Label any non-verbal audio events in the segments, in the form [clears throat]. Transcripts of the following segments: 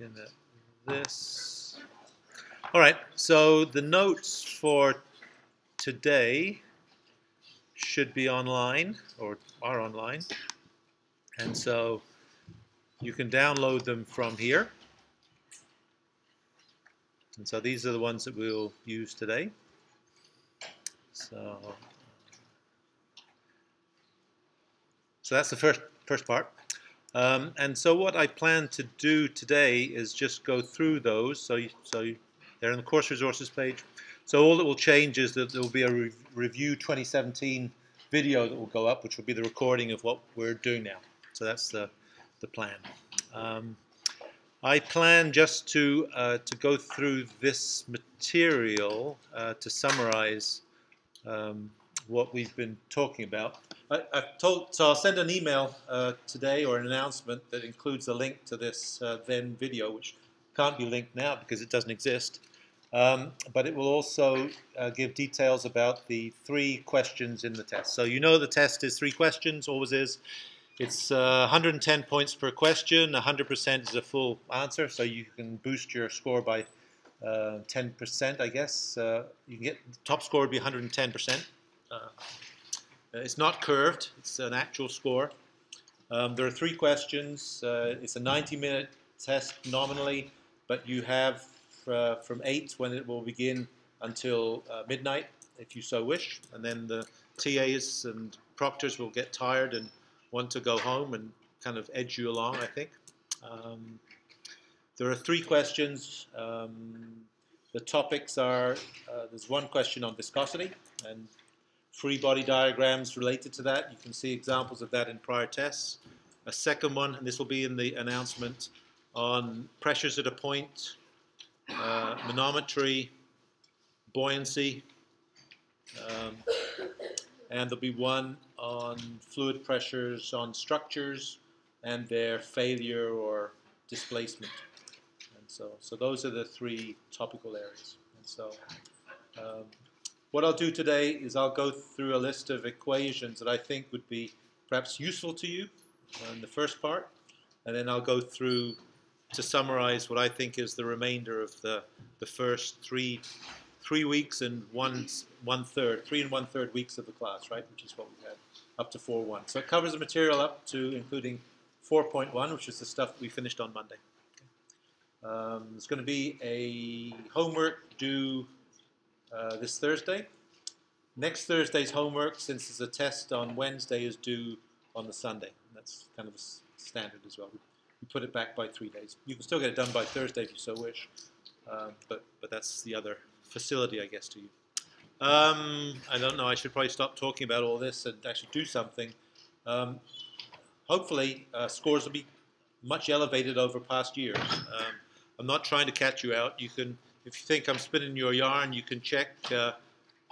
looking at this. All right, so the notes for today should be online or are online. And so you can download them from here. And so these are the ones that we'll use today. So, so that's the first first part. Um, and so what I plan to do today is just go through those. So, you, so you, they're in the course resources page. So all that will change is that there will be a re review 2017 video that will go up, which will be the recording of what we're doing now. So that's the, the plan. Um, I plan just to uh, to go through this material uh, to summarize um, what we've been talking about. I, have told, so I'll send an email uh, today or an announcement that includes a link to this uh, then video, which can't be linked now because it doesn't exist. Um, but it will also uh, give details about the three questions in the test. So you know the test is three questions, always is. It's uh, 110 points per question, 100% is a full answer, so you can boost your score by 10%, uh, I guess. Uh, you can get top score would be 110%. Uh, it's not curved, it's an actual score. Um, there are three questions. Uh, it's a 90-minute test nominally, but you have uh, from 8 when it will begin until uh, midnight, if you so wish. And then the TAs and proctors will get tired and want to go home and kind of edge you along, I think. Um, there are three questions. Um, the topics are, uh, there's one question on viscosity and free body diagrams related to that. You can see examples of that in prior tests. A second one, and this will be in the announcement, on pressures at a point, uh, manometry, buoyancy, um, and there'll be one on fluid pressures on structures and their failure or displacement. And so, so those are the three topical areas. And so um, what I'll do today is I'll go through a list of equations that I think would be perhaps useful to you in the first part, and then I'll go through to summarize what I think is the remainder of the, the first three three weeks and one one third, three and one third weeks of the class, right? Which is what we had up to 4.1. So it covers the material up to including 4.1, which is the stuff we finished on Monday. Um, there's going to be a homework due uh, this Thursday. Next Thursday's homework, since there's a test on Wednesday, is due on the Sunday. That's kind of standard as well. We put it back by three days. You can still get it done by Thursday if you so wish, uh, but but that's the other facility, I guess, to you. Um, I don't know. I should probably stop talking about all this and actually do something. Um, hopefully, uh, scores will be much elevated over past years. Um, I'm not trying to catch you out. You can, if you think I'm spinning your yarn, you can check uh,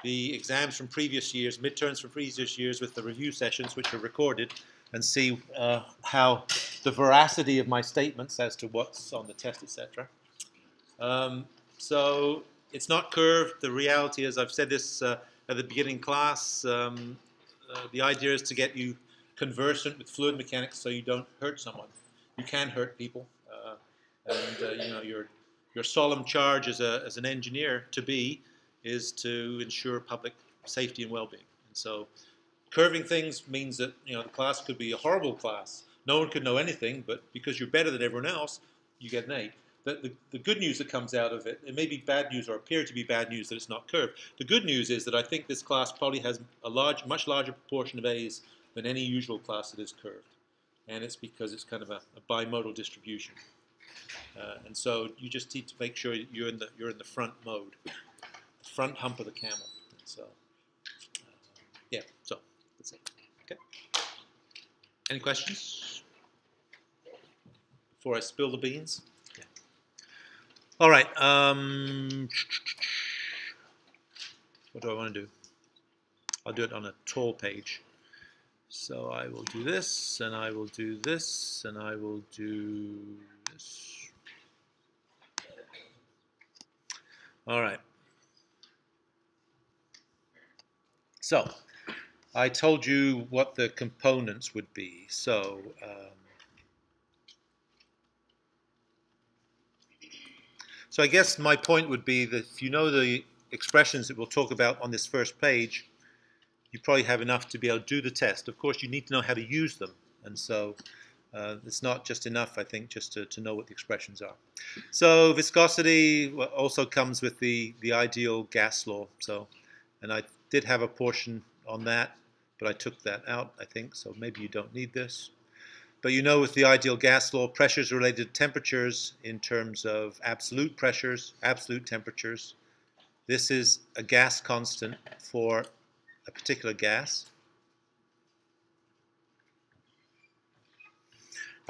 the exams from previous years, midterms from previous years, with the review sessions, which are recorded, and see uh, how the veracity of my statements as to what's on the test, etc. Um, so it's not curved. The reality is, I've said this uh, at the beginning class, um, uh, the idea is to get you conversant with fluid mechanics so you don't hurt someone. You can hurt people. Uh, and, uh, you know, your, your solemn charge as, a, as an engineer to be is to ensure public safety and well-being. And so curving things means that, you know, the class could be a horrible class. No one could know anything, but because you're better than everyone else, you get an A the, the, the, good news that comes out of it, it may be bad news or appear to be bad news that it's not curved. The good news is that I think this class probably has a large, much larger proportion of A's than any usual class that is curved. And it's because it's kind of a, a bimodal distribution. Uh, and so you just need to make sure you're in the, you're in the front mode, the front hump of the camel. And so, uh, yeah, so that's it. Okay. Any questions? Before I spill the beans? Yeah. All right. Um, what do I want to do? I'll do it on a tall page. So I will do this, and I will do this, and I will do this. All right. So I told you what the components would be. So um, So I guess my point would be that if you know the expressions that we'll talk about on this first page, you probably have enough to be able to do the test. Of course, you need to know how to use them. And so uh, it's not just enough, I think, just to, to know what the expressions are. So viscosity also comes with the, the ideal gas law. So, and I did have a portion on that, but I took that out, I think, so maybe you don't need this. But you know with the ideal gas law, pressures related to temperatures in terms of absolute pressures, absolute temperatures. This is a gas constant for a particular gas.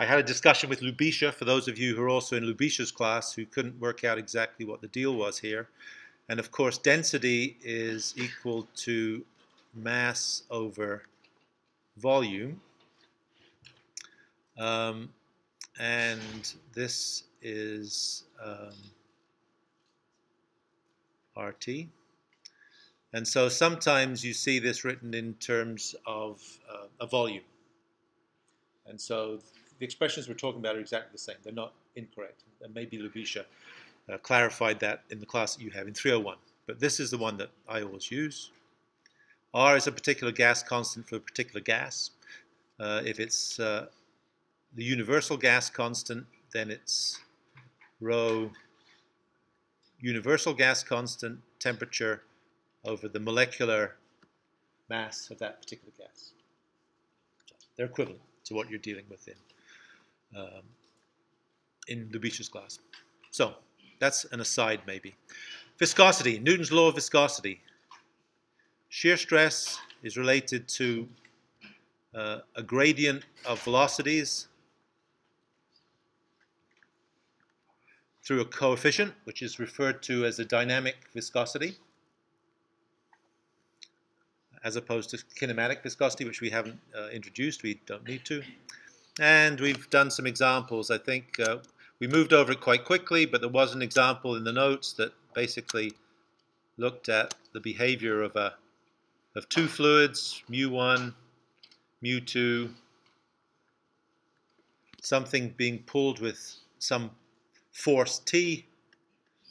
I had a discussion with Lubicha, for those of you who are also in Lubicha's class who couldn't work out exactly what the deal was here. And of course, density is equal to mass over volume. Um, and this is um, RT. And so sometimes you see this written in terms of uh, a volume. And so the expressions we're talking about are exactly the same. They're not incorrect. And maybe Lubicha uh, clarified that in the class that you have in 301. But this is the one that I always use. R is a particular gas constant for a particular gas. Uh, if it's uh, the universal gas constant, then it's rho universal gas constant temperature over the molecular mass of that particular gas. they're equivalent to what you're dealing with in, um, in Lubicha's class. So that's an aside maybe. Viscosity, Newton's law of viscosity. Shear stress is related to uh, a gradient of velocities through a coefficient, which is referred to as a dynamic viscosity, as opposed to kinematic viscosity, which we haven't uh, introduced. We don't need to. And we've done some examples. I think uh, we moved over it quite quickly, but there was an example in the notes that basically looked at the behavior of a of two fluids, mu1, mu2, something being pulled with some force T,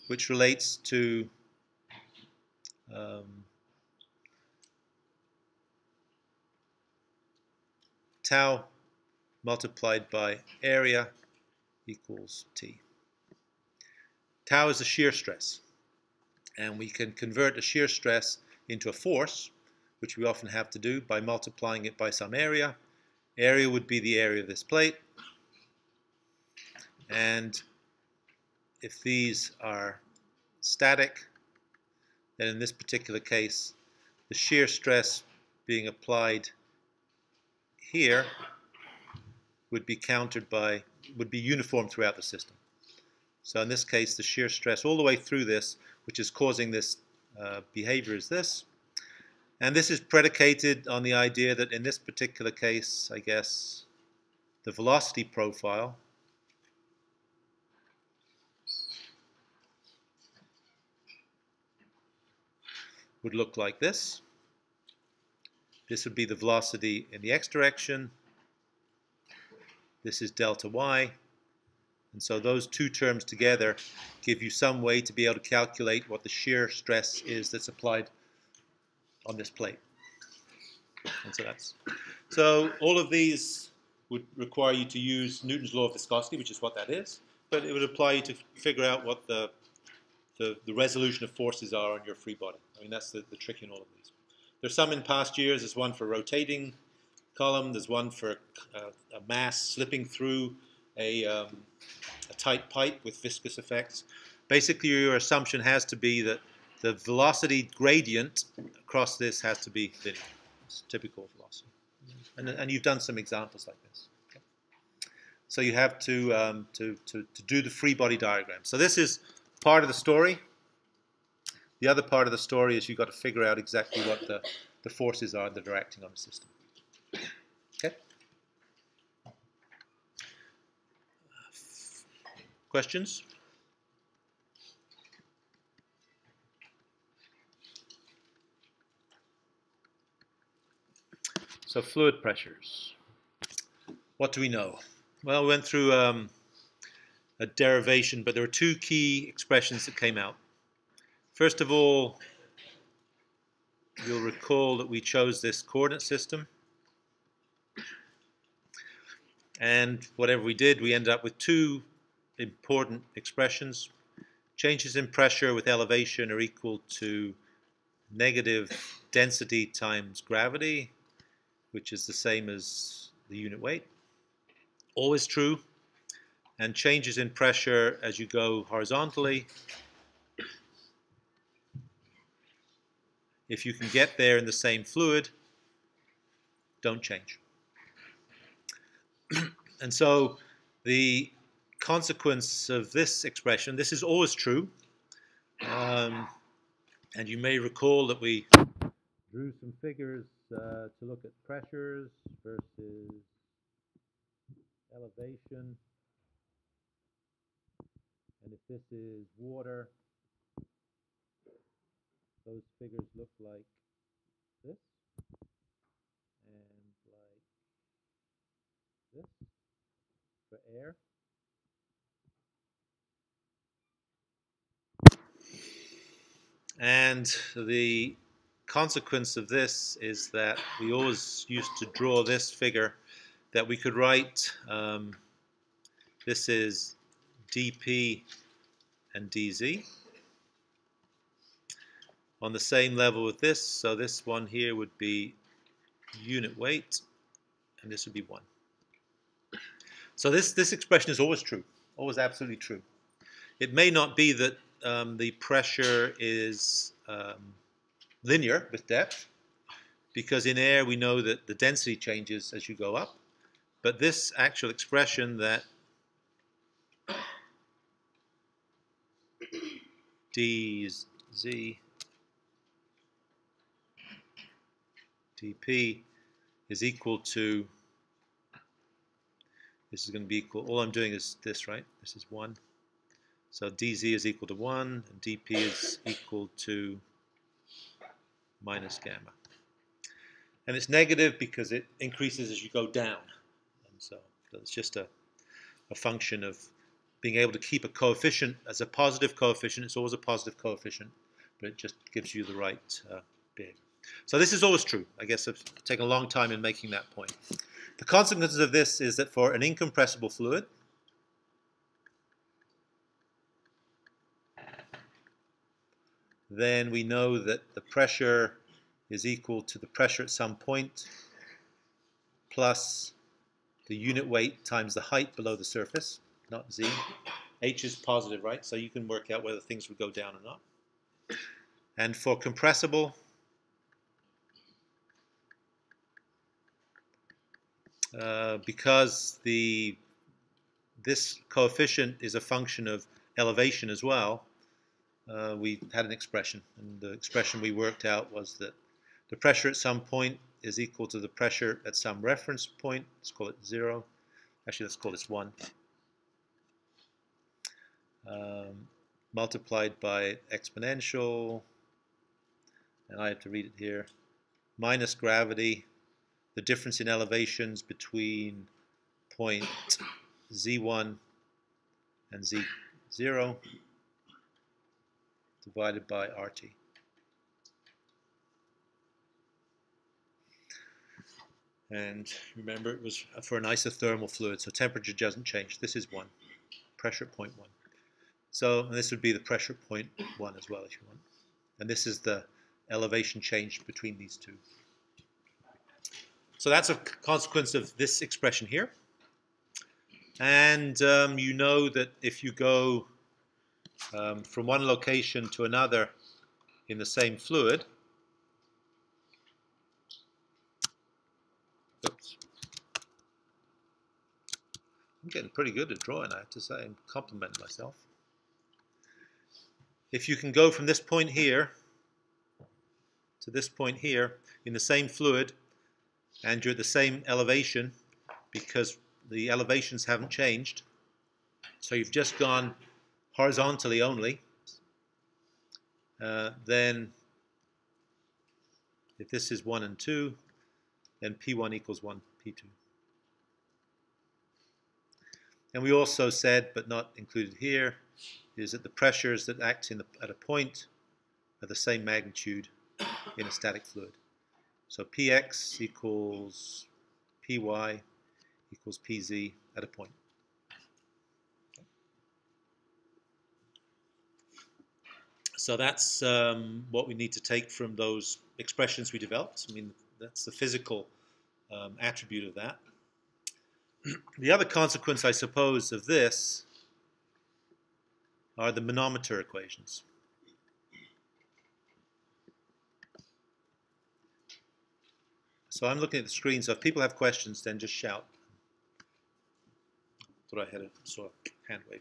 which relates to um, tau multiplied by area equals T. Tau is a shear stress, and we can convert a shear stress into a force, which we often have to do by multiplying it by some area. Area would be the area of this plate, and if these are static, then in this particular case, the shear stress being applied here would be countered by, would be uniform throughout the system. So in this case, the shear stress all the way through this, which is causing this uh, behavior is this. And this is predicated on the idea that in this particular case, I guess, the velocity profile would look like this. This would be the velocity in the x direction. This is delta y. And so those two terms together give you some way to be able to calculate what the shear stress is that's applied on this plate. And so that's so all of these would require you to use Newton's law of viscosity, which is what that is, but it would apply you to figure out what the the, the resolution of forces are on your free body. I mean, that's the, the trick in all of these. There's some in past years. There's one for rotating column. There's one for uh, a mass slipping through a, um, a tight pipe with viscous effects. Basically, your assumption has to be that the velocity gradient across this has to be linear. It's typical velocity. And, and you've done some examples like this. Okay. So you have to, um, to, to, to do the free body diagram. So this is part of the story. The other part of the story is you've got to figure out exactly what the, the forces are that are acting on the system. Okay? Questions? So fluid pressures. What do we know? Well, we went through um, a derivation, but there are two key expressions that came out. First of all, you'll recall that we chose this coordinate system. And whatever we did, we ended up with two important expressions. Changes in pressure with elevation are equal to negative density times gravity, which is the same as the unit weight. Always true. And changes in pressure as you go horizontally. If you can get there in the same fluid, don't change. [clears throat] and so the consequence of this expression, this is always true. Um, and you may recall that we drew some figures uh, to look at pressures versus elevation. And if this is water, those figures look like this and like this for air. And the consequence of this is that we always used to draw this figure that we could write, um, this is dp and dz on the same level with this, so this one here would be unit weight, and this would be 1. So this, this expression is always true, always absolutely true. It may not be that um, the pressure is um, linear with depth, because in air we know that the density changes as you go up. But this actual expression that [coughs] d is z dp is equal to this is going to be equal all I'm doing is this right this is 1 so dz is equal to 1 and dp is equal to minus gamma. And it's negative because it increases as you go down. And so, it's just a, a function of being able to keep a coefficient as a positive coefficient. It's always a positive coefficient, but it just gives you the right uh. So this is always true. I guess I've taken a long time in making that point. The consequences of this is that for an incompressible fluid, then we know that the pressure is equal to the pressure at some point plus the unit weight times the height below the surface, not z. h is positive, right? So you can work out whether things would go down or not. And for compressible, uh, because the this coefficient is a function of elevation as well, uh, we had an expression, and the expression we worked out was that the pressure at some point is equal to the pressure at some reference point. Let's call it 0. Actually, let's call this 1. Um, multiplied by exponential, and I have to read it here, minus gravity, the difference in elevations between point z1 and z0 divided by RT. And remember, it was for an isothermal fluid, so temperature doesn't change. This is 1, pressure point 1. So this would be the pressure point 1 as well, if you want. And this is the elevation change between these two. So that's a consequence of this expression here. And um, you know that if you go um, from one location to another in the same fluid. Oops. I'm getting pretty good at drawing, I have to say. I'm complimenting myself. If you can go from this point here to this point here in the same fluid and you're at the same elevation because the elevations haven't changed, so you've just gone horizontally only, uh, then if this is 1 and 2, then P1 equals 1, P2. And we also said, but not included here, is that the pressures that act the, at a point are the same magnitude in a static fluid. So Px equals Py equals Pz at a point. So that's um, what we need to take from those expressions we developed. I mean, that's the physical um, attribute of that. the other consequence, I suppose, of this are the manometer equations. So I'm looking at the screen, so if people have questions, then just shout. Thought I had a sort of hand wave.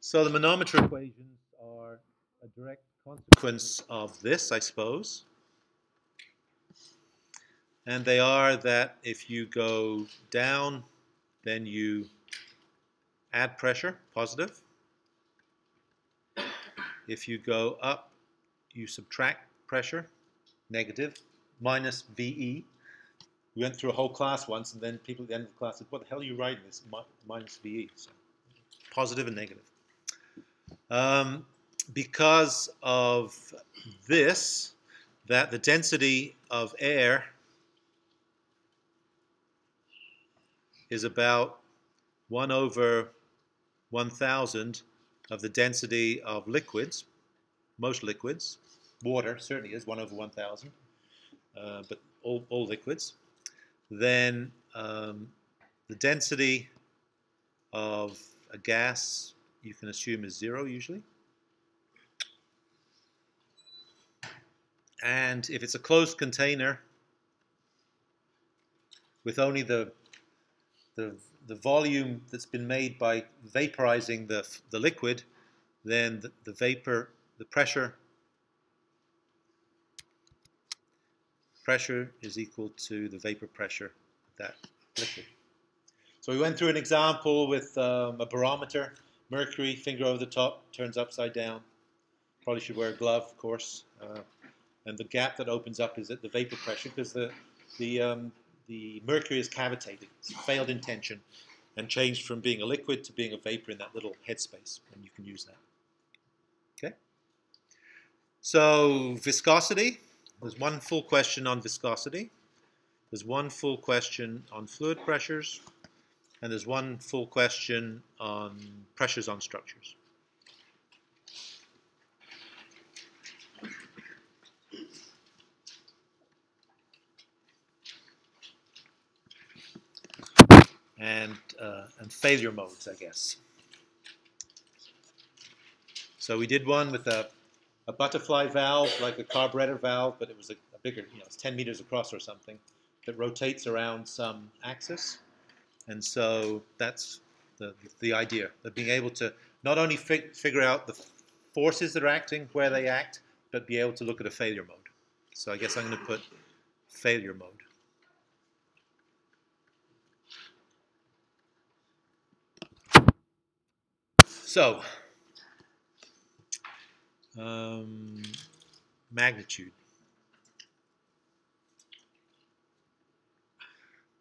So the manometer equations are a direct consequence of this, I suppose. And they are that if you go down, then you add pressure, positive. If you go up, you subtract pressure, negative, minus VE. We went through a whole class once, and then people at the end of the class said, what the hell are you writing this? minus VE. So positive and negative. Um, because of this, that the density of air is about 1 over 1,000 of the density of liquids, most liquids. Water certainly is 1 over 1,000, uh, but all, all liquids. Then um, the density of a gas you can assume is zero usually. And if it's a closed container with only the the, the volume that's been made by vaporizing the, the liquid, then the, the vapor, the pressure, pressure is equal to the vapor pressure of that liquid. So we went through an example with um, a barometer, mercury, finger over the top, turns upside down. Probably should wear a glove, of course. Uh, and the gap that opens up is at the vapor pressure because the, the um, the mercury is cavitated, it's failed in tension, and changed from being a liquid to being a vapor in that little headspace, and you can use that. Okay? So, viscosity. There's one full question on viscosity. There's one full question on fluid pressures. And there's one full question on pressures on structures. And, uh, and failure modes, I guess. So we did one with a, a butterfly valve, like a carburetor valve, but it was a, a bigger, you know, it's 10 meters across or something, that rotates around some axis. And so that's the, the idea, of being able to not only fig figure out the forces that are acting, where they act, but be able to look at a failure mode. So I guess I'm going to put failure mode. So, um, magnitude.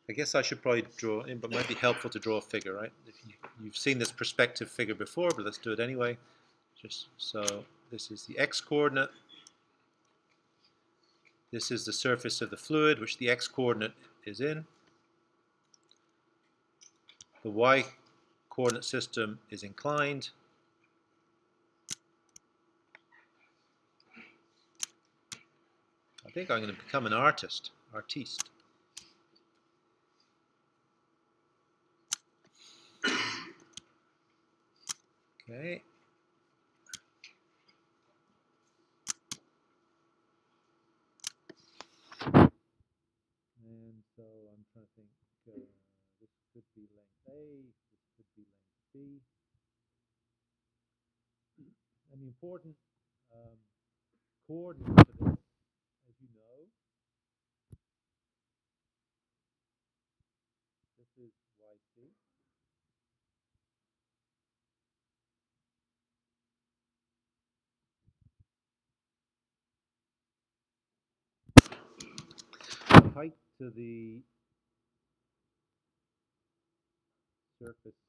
I guess I should probably draw, but it might be helpful to draw a figure, right? You, have seen this perspective figure before, but let's do it anyway. Just so this is the x-coordinate. This is the surface of the fluid, which the x-coordinate is in. The y coordinate system is inclined. I think I'm going to become an artist, artiste. Okay. And so I'm trying to think, uh, this could be length A, B. And the important um, coordinate for this, as you know, this is YC. height to the surface,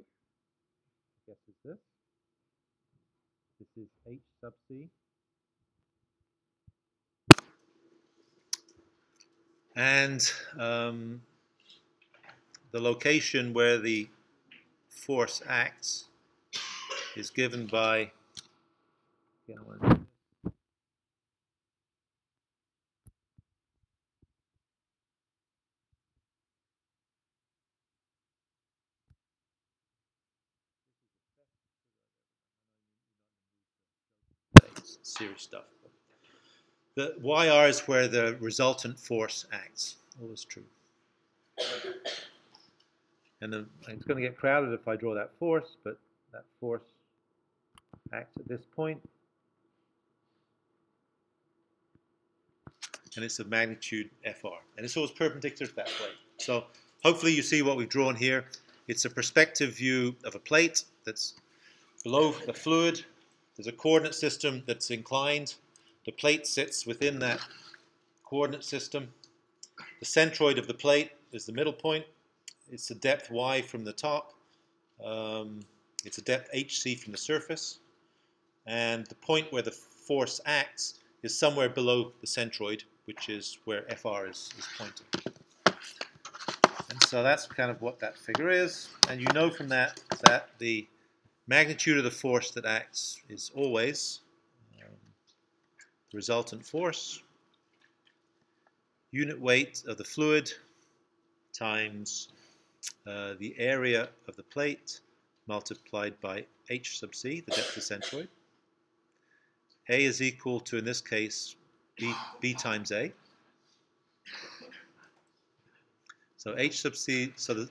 I guess, is this. This is H sub C. And um, the location where the force acts is given by serious stuff. The YR is where the resultant force acts. Always true. And it's going to get crowded if I draw that force, but that force acts at this point. And it's of magnitude FR. And it's always perpendicular to that plate. So hopefully you see what we've drawn here. It's a perspective view of a plate that's below the fluid. There's a coordinate system that's inclined. The plate sits within that coordinate system. The centroid of the plate is the middle point. It's a depth y from the top. Um, it's a depth hc from the surface. And the point where the force acts is somewhere below the centroid, which is where FR is, is pointing. And so that's kind of what that figure is. And you know from that that the magnitude of the force that acts is always um, the resultant force, unit weight of the fluid times uh, the area of the plate multiplied by h sub c, the depth of centroid. A is equal to, in this case, B, B times A. So H sub C, so the,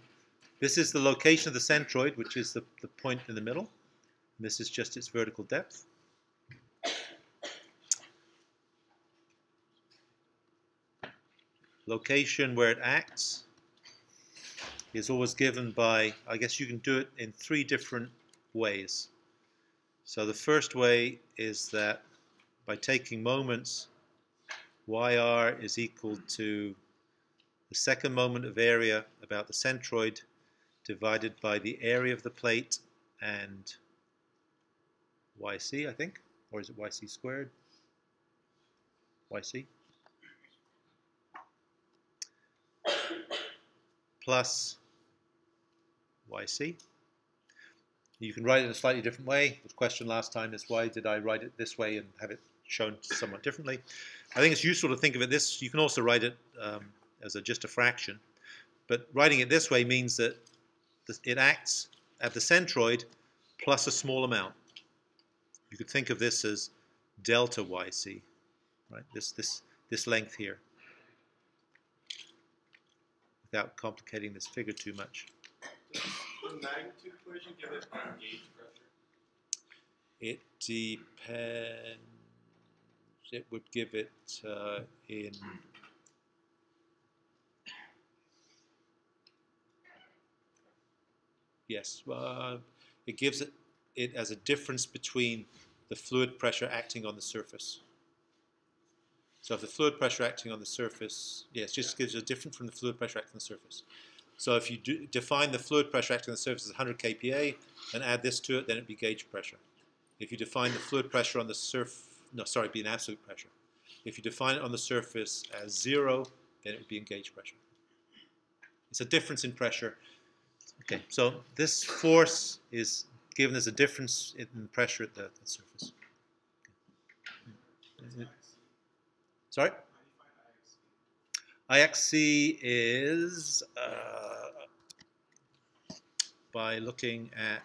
this is the location of the centroid, which is the, the point in the middle. And this is just its vertical depth. Location where it acts is always given by, I guess you can do it in three different ways. So the first way is that by taking moments, yr is equal to the second moment of area about the centroid divided by the area of the plate and yc, I think, or is it yc squared? yc plus yc. You can write it in a slightly different way. The question last time is why did I write it this way and have it shown somewhat differently? I think it's useful to think of it this. You can also write it um, as a, just a fraction. But writing it this way means that it acts at the centroid plus a small amount. You could think of this as delta yc, right? This, this, this length here, without complicating this figure too much. Does the magnitude equation give it gauge pressure? It depends. It would give it uh, in. Yes, uh, it gives it, it as a difference between the fluid pressure acting on the surface. So if the fluid pressure acting on the surface, yes, just gives a different from the fluid pressure acting on the surface. So if you do, define the fluid pressure acting on the surface as 100 kPa and add this to it, then it'd be gauge pressure. If you define the fluid pressure on the surface, no, sorry, it'd be an absolute pressure. If you define it on the surface as zero, then it would be gauge pressure. It's a difference in pressure. Okay, so this force is given as a difference in pressure at the, the surface. Sorry? IXC is uh, by looking at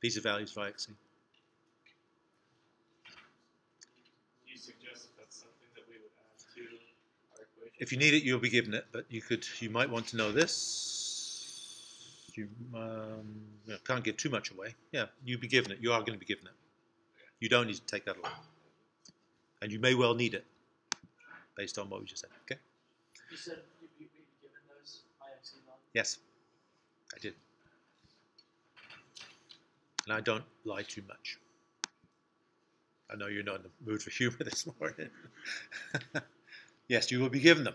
these are values of IXC. You suggest that that's something that we would add to our equation? If you need it, you'll be given it, but you could, you might want to know this. You, um, you know, can't give too much away. Yeah, you'll be given it. You are going to be given it. You don't need to take that along, and you may well need it, based on what we just said. Okay. You said you, you, you'd be given those IXC values? Yes, I did. And I don't lie too much. I know you're not in the mood for humor [laughs] this morning. [laughs] yes, you will be given them.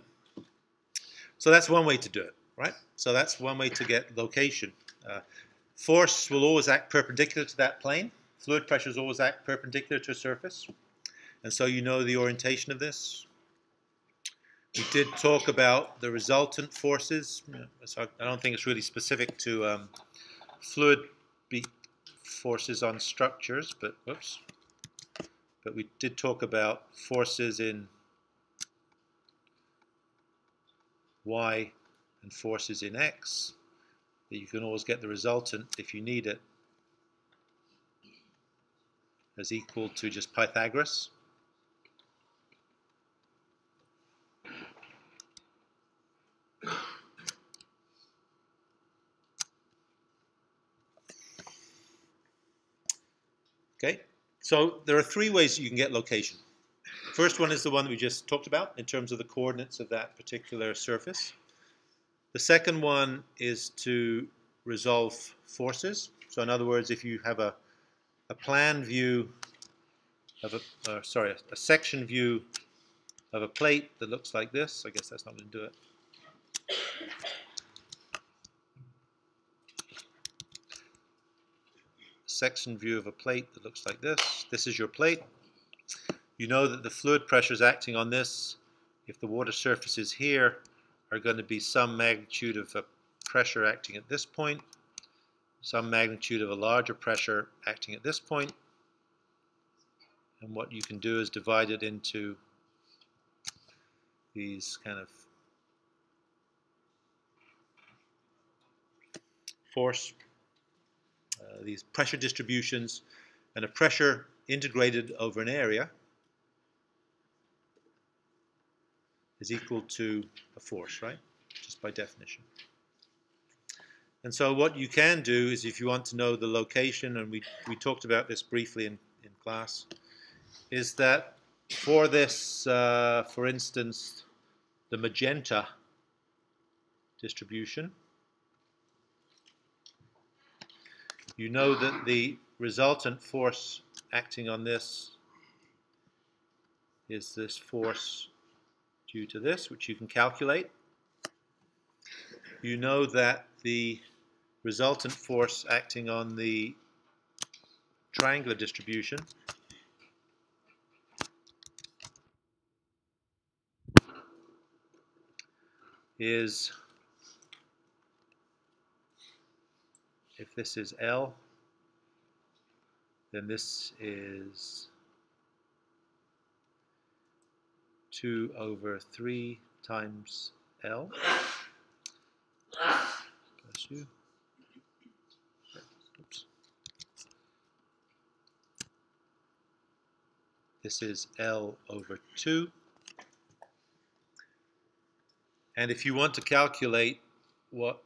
So that's one way to do it, right? So that's one way to get location. Uh, force will always act perpendicular to that plane. Fluid pressures always act perpendicular to a surface. And so you know the orientation of this. We did talk about the resultant forces. So I don't think it's really specific to um, fluid forces on structures, but whoops. But we did talk about forces in y and forces in x. That you can always get the resultant if you need it as equal to just Pythagoras. Okay, so there are three ways you can get location. First one is the one we just talked about in terms of the coordinates of that particular surface. The second one is to resolve forces. So in other words, if you have a, a plan view of a, uh, sorry, a, a section view of a plate that looks like this, I guess that's not going to do it. section view of a plate that looks like this. This is your plate. You know that the fluid pressures acting on this, if the water surfaces here, are going to be some magnitude of a pressure acting at this point, some magnitude of a larger pressure acting at this point, and what you can do is divide it into these kind of force uh, these pressure distributions and a pressure integrated over an area is equal to a force, right? Just by definition. And so what you can do is if you want to know the location, and we, we talked about this briefly in, in class, is that for this, uh, for instance, the magenta distribution, you know that the resultant force acting on this is this force due to this, which you can calculate. You know that the resultant force acting on the triangular distribution is if this is L, then this is 2 over 3 times L. Bless you. Oops. This is L over 2. And if you want to calculate what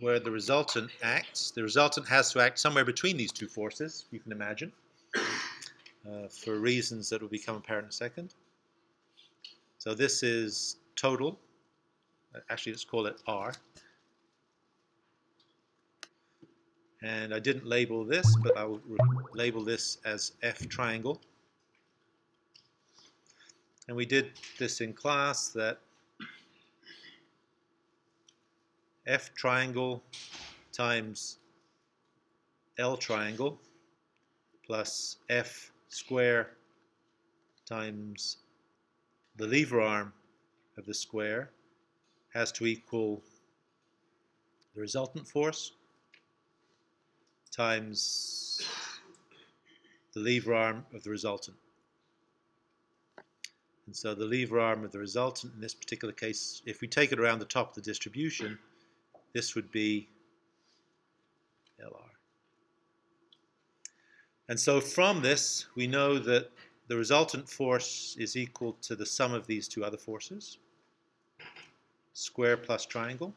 where the resultant acts. The resultant has to act somewhere between these two forces, you can imagine, uh, for reasons that will become apparent in a second. So this is total. Actually, let's call it R. And I didn't label this, but I will label this as F triangle. And we did this in class that F triangle times L triangle plus F square times the lever arm of the square has to equal the resultant force times the lever arm of the resultant. And so the lever arm of the resultant in this particular case, if we take it around the top of the distribution, this would be LR. And so from this, we know that the resultant force is equal to the sum of these two other forces, square plus triangle.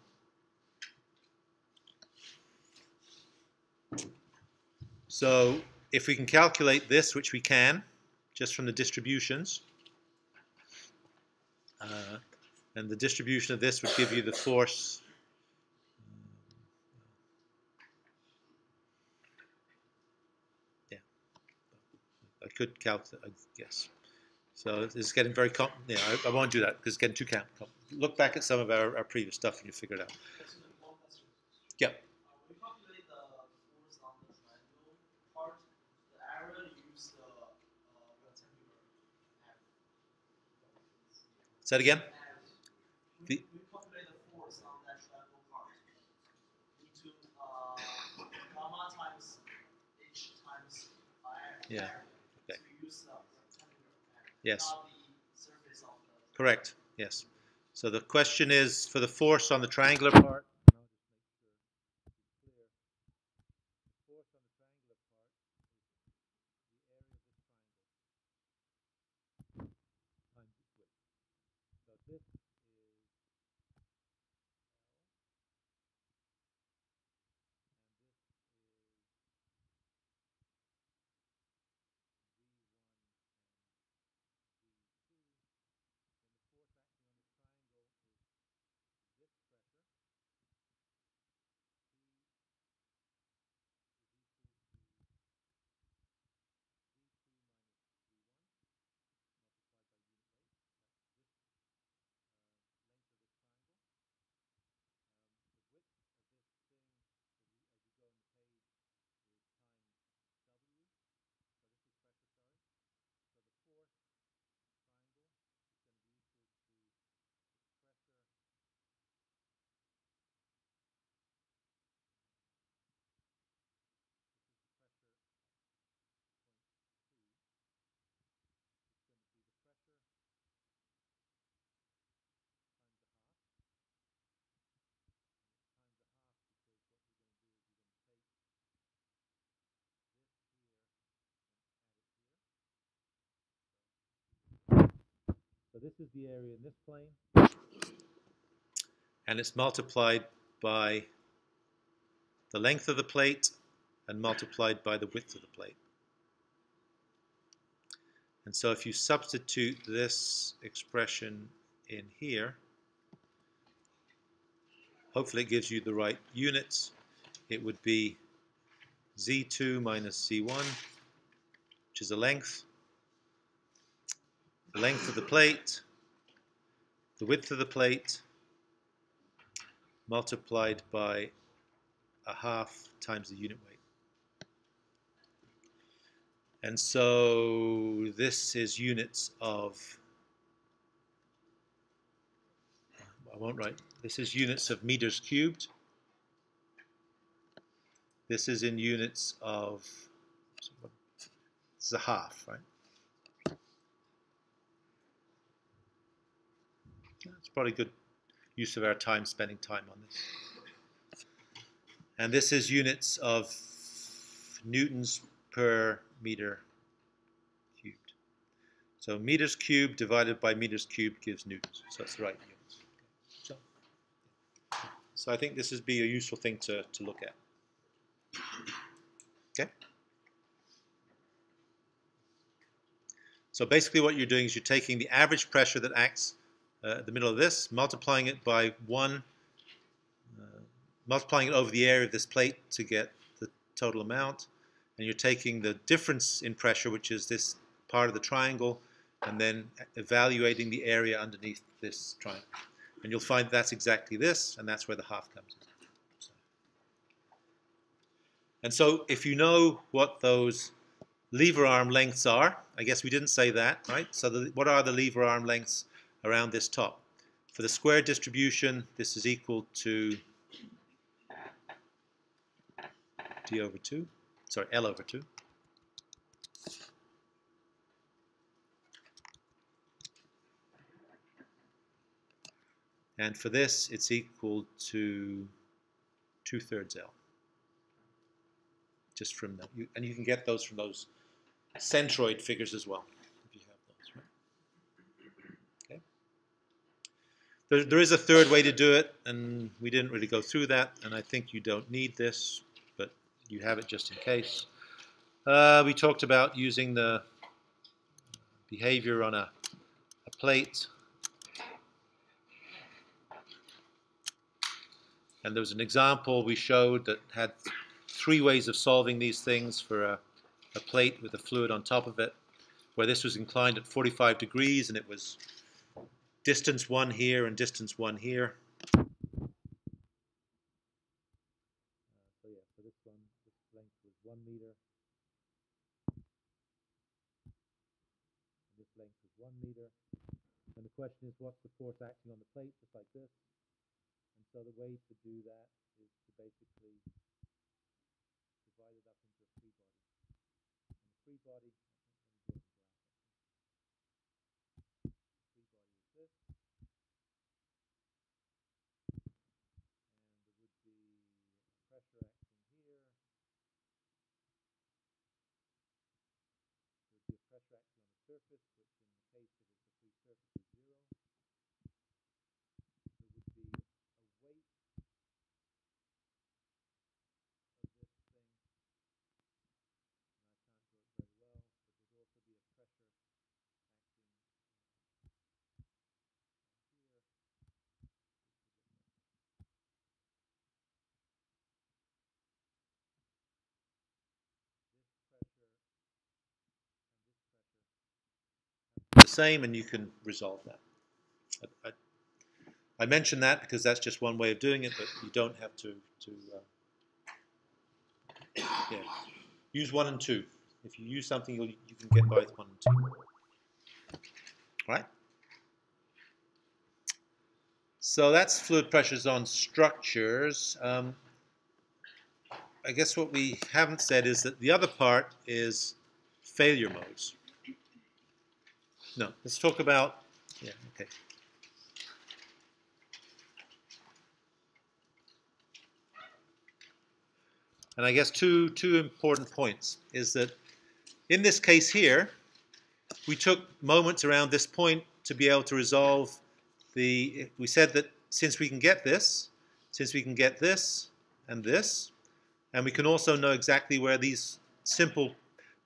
So if we can calculate this, which we can, just from the distributions, uh, and the distribution of this would give you the force could calculate, I guess. So it's getting very com, yeah, I, I won't do that because it's getting too com, com. Look back at some of our, our previous stuff and you figure it out. Yeah. Hand. Say it again? The- we Yes. Correct, yes. So the question is for the force on the triangular part. This is the area in this plane. And it's multiplied by the length of the plate and multiplied by the width of the plate. And so if you substitute this expression in here, hopefully it gives you the right units. It would be z2 minus z1, which is the length, the length of the plate, the width of the plate, multiplied by a half times the unit weight. And so this is units of, I won't write, this is units of meters cubed. This is in units of, this is a half, right? It's probably good use of our time spending time on this. And this is units of newtons per meter cubed. So meters cubed divided by meters cubed gives newtons. So that's the right units. So, so I think this would be a useful thing to, to look at. Okay? So basically what you're doing is you're taking the average pressure that acts uh, the middle of this, multiplying it by 1, uh, multiplying it over the area of this plate to get the total amount, and you're taking the difference in pressure, which is this part of the triangle, and then evaluating the area underneath this triangle. And you'll find that's exactly this, and that's where the half comes in. So. And so if you know what those lever arm lengths are, I guess we didn't say that, right? So the, what are the lever arm lengths around this top? For the square distribution, this is equal to d over 2, sorry, L over 2. And for this, it's equal to 2 thirds L. Just from that. And you can get those from those centroid figures as well, if you have those. Right? Okay. There, there is a third way to do it, and we didn't really go through that, and I think you don't need this, but you have it just in case. Uh, we talked about using the behavior on a, a plate. And there was an example we showed that had three ways of solving these things for a, a plate with a fluid on top of it. where this was inclined at 45 degrees and it was distance 1 here and distance 1 here. So yeah, this one, this length 1 meter. This length is 1 meter. And the question is, what's the force acting on the plate, just like this? And so the way to do that is to basically divide it up into a free body. And the free body, let me draw the graph up here. The free body is this. And there would be a pressure acting here. There would be a pressure acting on the surface, which in the case that it's a free surface is zero. There would be a weight of this thing. And I can't draw it very well, but there'd also be a pressure acting uh, here. This pressure and this pressure the same, and you can resolve that. I, I, I mention that because that's just one way of doing it, but you don't have to to uh, yeah. use one and two. If you use something, you'll, you can get both one and two. All right. So that's fluid pressures on structures. Um, I guess what we haven't said is that the other part is failure modes. No, let's talk about, yeah, okay. And I guess two, two important points is that in this case here, we took moments around this point to be able to resolve the, we said that since we can get this, since we can get this and this, and we can also know exactly where these simple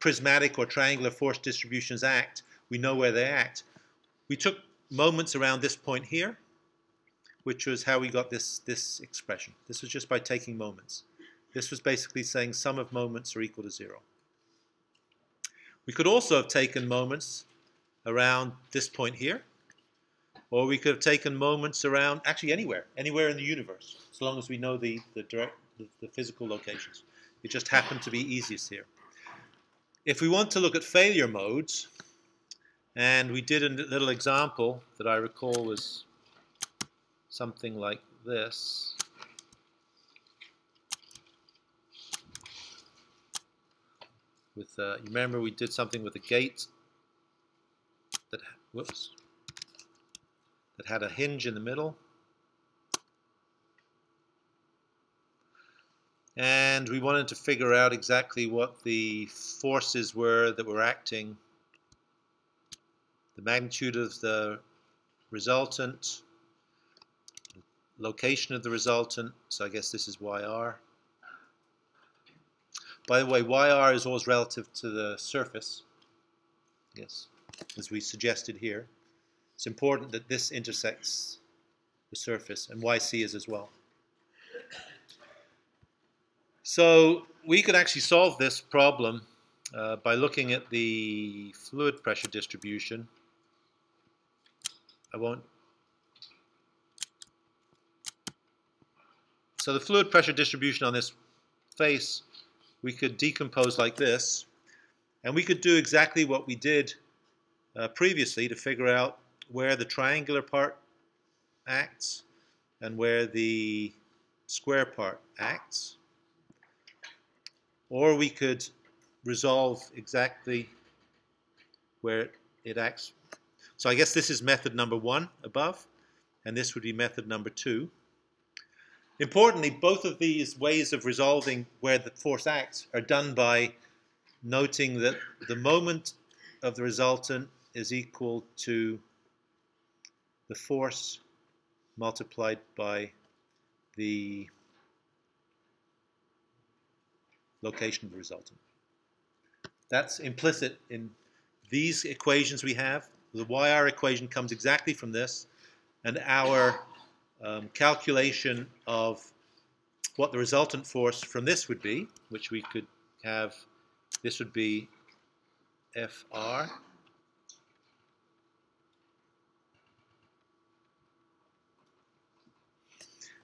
prismatic or triangular force distributions act, we know where they act. We took moments around this point here, which was how we got this, this expression. This was just by taking moments. This was basically saying sum of moments are equal to zero. We could also have taken moments around this point here, or we could have taken moments around, actually anywhere, anywhere in the universe, as long as we know the, the, direct, the, the physical locations. It just happened to be easiest here. If we want to look at failure modes, and we did a little example that I recall was something like this. With uh, you remember we did something with a gate that whoops that had a hinge in the middle. And we wanted to figure out exactly what the forces were that were acting, the magnitude of the resultant, location of the resultant, so I guess this is YR. By the way, YR is always relative to the surface, yes, as we suggested here. It's important that this intersects the surface, and YC is as well. So we could actually solve this problem uh, by looking at the fluid pressure distribution. I won't. So the fluid pressure distribution on this face we could decompose like this, and we could do exactly what we did uh, previously to figure out where the triangular part acts and where the square part acts. Or we could resolve exactly where it acts. So I guess this is method number one above, and this would be method number two. Importantly, both of these ways of resolving where the force acts are done by noting that the moment of the resultant is equal to the force multiplied by the location of the resultant. That's implicit in these equations we have. The YR equation comes exactly from this, and our um, calculation of what the resultant force from this would be, which we could have, this would be FR.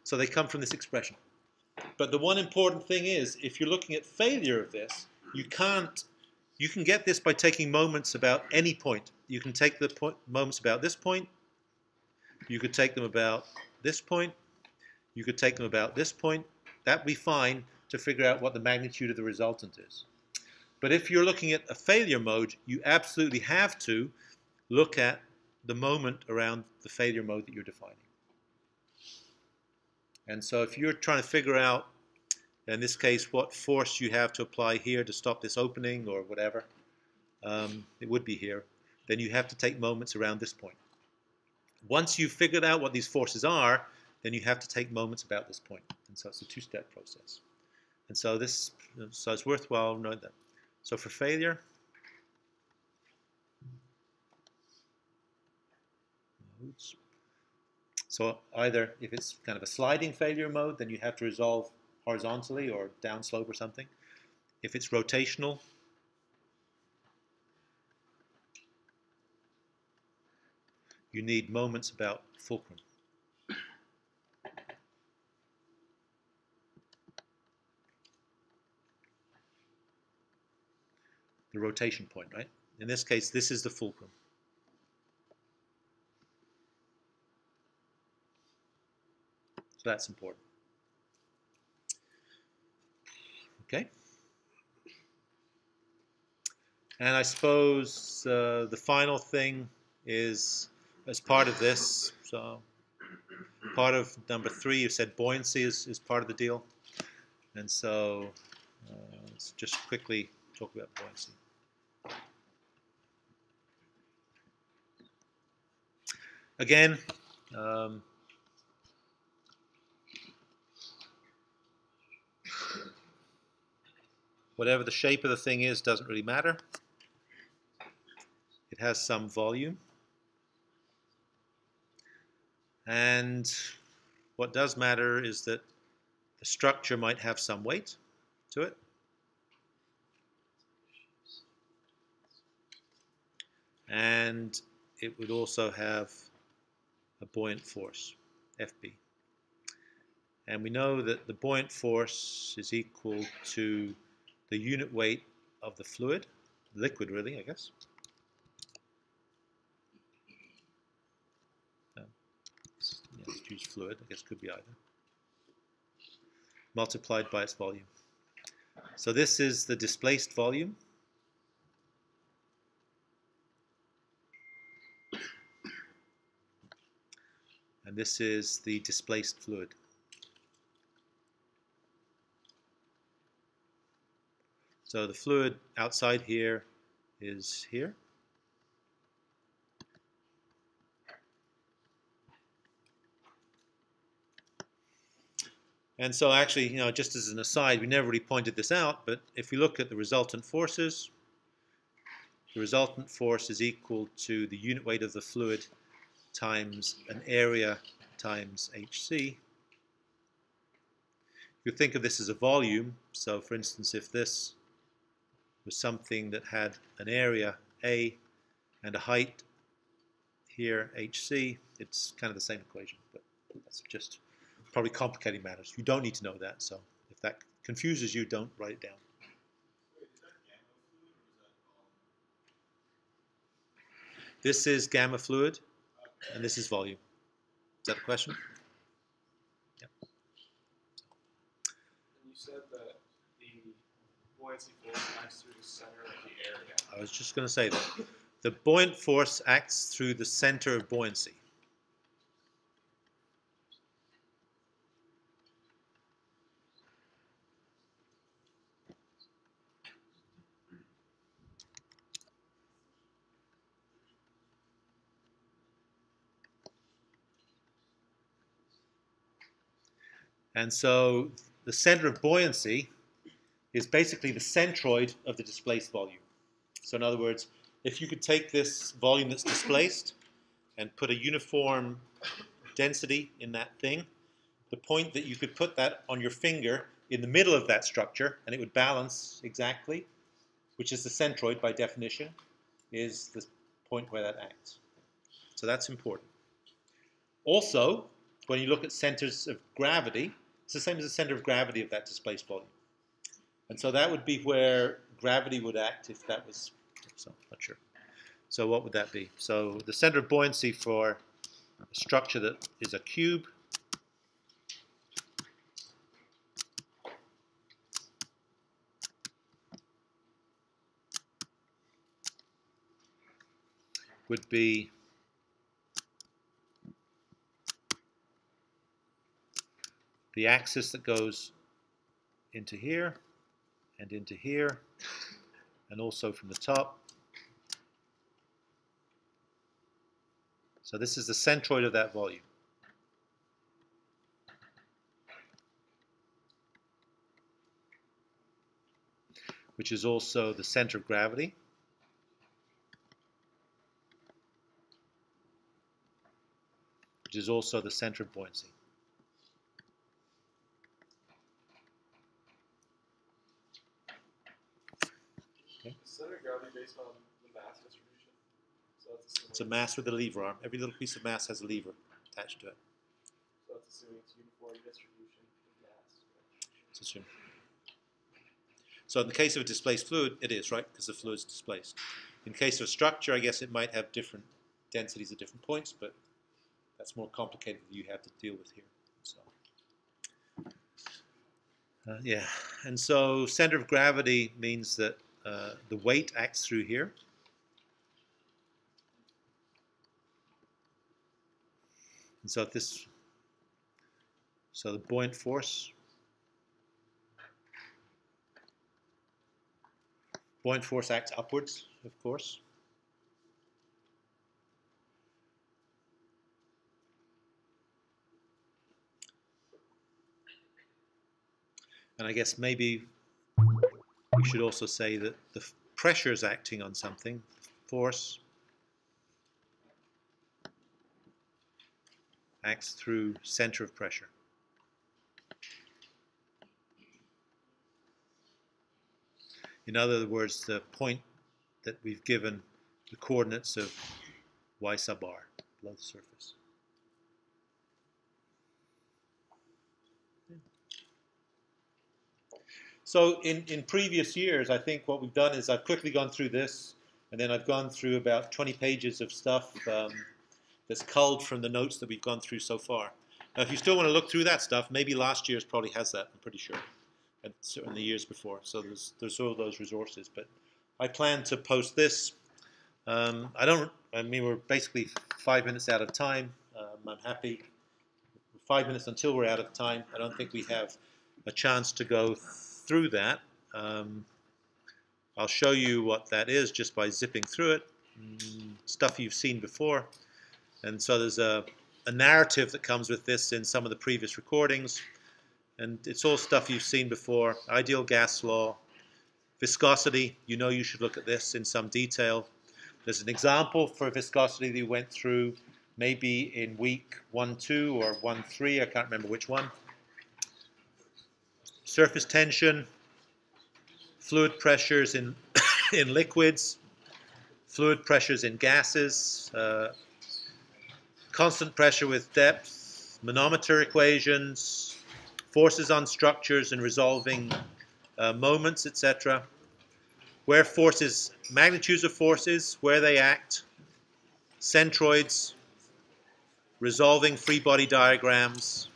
So they come from this expression. But the one important thing is, if you're looking at failure of this, you can't, you can get this by taking moments about any point you can take the point, moments about this point. You could take them about this point. You could take them about this point. That'd be fine to figure out what the magnitude of the resultant is. But if you're looking at a failure mode, you absolutely have to look at the moment around the failure mode that you're defining. And so if you're trying to figure out, in this case, what force you have to apply here to stop this opening or whatever, um, it would be here, then you have to take moments around this point. Once you've figured out what these forces are, then you have to take moments about this point. And so it's a two-step process. And so this, so it's worthwhile knowing that. So for failure. So either if it's kind of a sliding failure mode, then you have to resolve horizontally or downslope or something. If it's rotational, you need moments about fulcrum. The rotation point, right? In this case, this is the fulcrum. So that's important. Okay. And I suppose uh, the final thing is as part of this, so part of number three, you said buoyancy is, is part of the deal. And so uh, let's just quickly talk about buoyancy. Again, um, whatever the shape of the thing is doesn't really matter. It has some volume. And what does matter is that the structure might have some weight to it. And it would also have a buoyant force, FB. And we know that the buoyant force is equal to the unit weight of the fluid, liquid really, I guess. Um, use fluid, I guess could be either. Multiplied by its volume. So this is the displaced volume. And this is the displaced fluid. So the fluid outside here is here. And so actually, you know, just as an aside, we never really pointed this out, but if we look at the resultant forces, the resultant force is equal to the unit weight of the fluid times an area times hc. You think of this as a volume, so for instance, if this was something that had an area A and a height here hc, it's kind of the same equation, but that's just probably complicating matters. You don't need to know that, so if that confuses you, don't write it down. This is gamma fluid, and this is volume. Is that a question? And you said that the buoyancy force acts through the center of the area. I was just going to say that. The buoyant force acts through the center of buoyancy. And so the center of buoyancy is basically the centroid of the displaced volume. So in other words, if you could take this volume that's displaced and put a uniform density in that thing, the point that you could put that on your finger in the middle of that structure and it would balance exactly, which is the centroid by definition, is the point where that acts. So that's important. Also, when you look at centers of gravity, it's the same as the center of gravity of that displaced volume. And so that would be where gravity would act if that was, so I'm not sure. So what would that be? So the center of buoyancy for a structure that is a cube would be the axis that goes into here and into here and also from the top. So this is the centroid of that volume. which is also the center of gravity. which is also the center of buoyancy. Is center of gravity based on the mass distribution? So that's assuming, It's a mass with a lever arm. Every little piece of mass has a lever attached to it. so that's assuming it's uniform distribution of mass. It's assumed. So in the case of a displaced fluid, it is, right? Because the fluid is displaced. In case of a structure, I guess it might have different densities at different points, but that's more complicated than you have to deal with here. So, uh, yeah, and so center of gravity means that uh, the weight acts through here. And so this, so the buoyant force Buoyant force acts upwards, of course. And I guess maybe we should also say that the pressure is acting on something, force acts through center of pressure. In other words, the point that we've given the coordinates of y sub r below the surface. So in, in previous years, I think what we've done is I've quickly gone through this, and then I've gone through about 20 pages of stuff um, that's culled from the notes that we've gone through so far. Now, if you still want to look through that stuff, maybe last year's probably has that, I'm pretty sure and certainly years before. So there's there's all those resources. But I plan to post this. Um, I don't. I mean, we're basically five minutes out of time. Um, I'm happy. Five minutes until we're out of time. I don't think we have a chance to go through that. Um, I'll show you what that is just by zipping through it. Mm, stuff you've seen before. And so there's a, a narrative that comes with this in some of the previous recordings. And it's all stuff you've seen before. Ideal gas law, viscosity, you know you should look at this in some detail. There's an example for viscosity that we went through maybe in week 1, 2 or 1, 3, I can't remember which one. Surface tension, fluid pressures in, [coughs] in liquids, fluid pressures in gases, uh, constant pressure with depth, manometer equations, forces on structures and resolving uh, moments, etc. Where forces, magnitudes of forces, where they act, centroids, resolving free body diagrams.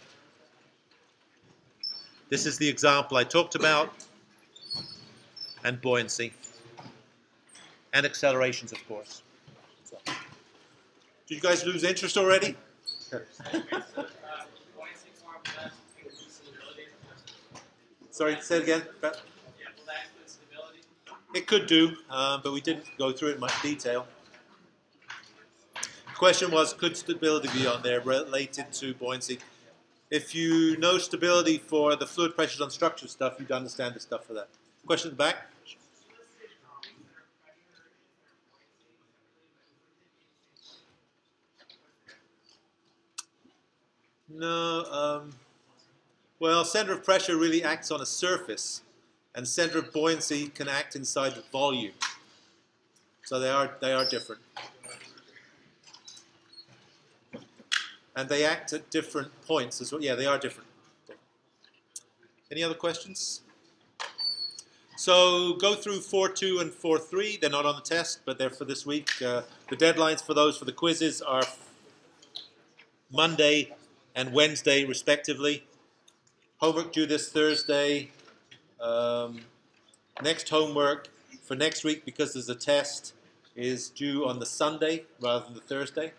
This is the example I talked about, and buoyancy, and accelerations, of course. So. Did you guys lose interest already? Sorry, say it again. It could do, uh, but we didn't go through it in much detail. The question was, could stability be on there related to buoyancy? If you know stability for the fluid pressures on structure stuff, you'd understand the stuff for that. Question back? No, um, well, center of pressure really acts on a surface, and center of buoyancy can act inside the volume. So they are they are different. and they act at different points as well. Yeah, they are different. Any other questions? So go through 4.2 and 4.3. They're not on the test, but they're for this week. Uh, the deadlines for those for the quizzes are Monday and Wednesday, respectively. Homework due this Thursday. Um, next homework for next week, because there's a test, is due on the Sunday rather than the Thursday.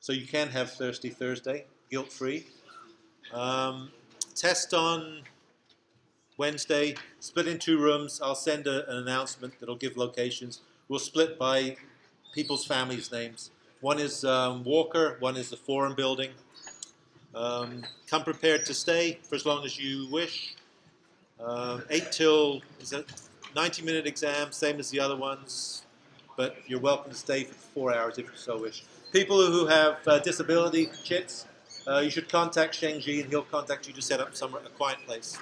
So you can have Thursday, Thursday, guilt free. Um, test on Wednesday, split in two rooms. I'll send a, an announcement that'll give locations. We'll split by people's families' names. One is um, Walker, one is the Forum Building. Um, come prepared to stay for as long as you wish. Um, 8 till is a 90 minute exam, same as the other ones, but you're welcome to stay for four hours if you so wish. People who have uh, disability chits, uh, you should contact Sheng Ji and he'll contact you to set up somewhere, a quiet place.